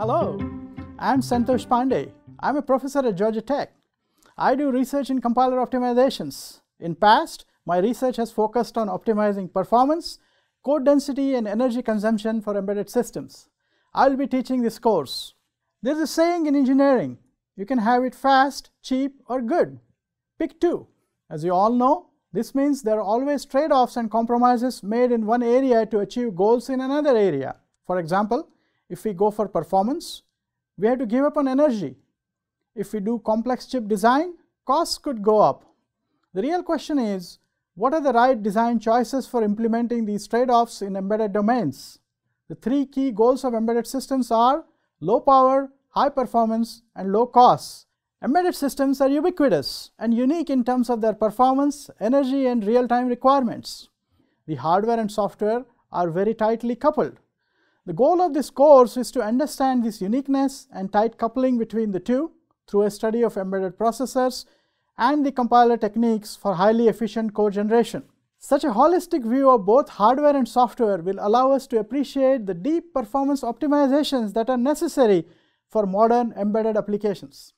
Hello, I'm Santosh Pande. I'm a professor at Georgia Tech. I do research in compiler optimizations. In past, my research has focused on optimizing performance, code density and energy consumption for embedded systems. I'll be teaching this course. There's a saying in engineering, you can have it fast, cheap or good. Pick two. As you all know, this means there are always trade-offs and compromises made in one area to achieve goals in another area. For example, if we go for performance, we have to give up on energy. If we do complex chip design, costs could go up. The real question is, what are the right design choices for implementing these trade-offs in embedded domains? The three key goals of embedded systems are low power, high performance, and low costs. Embedded systems are ubiquitous and unique in terms of their performance, energy, and real-time requirements. The hardware and software are very tightly coupled. The goal of this course is to understand this uniqueness and tight coupling between the two through a study of embedded processors and the compiler techniques for highly efficient code generation. Such a holistic view of both hardware and software will allow us to appreciate the deep performance optimizations that are necessary for modern embedded applications.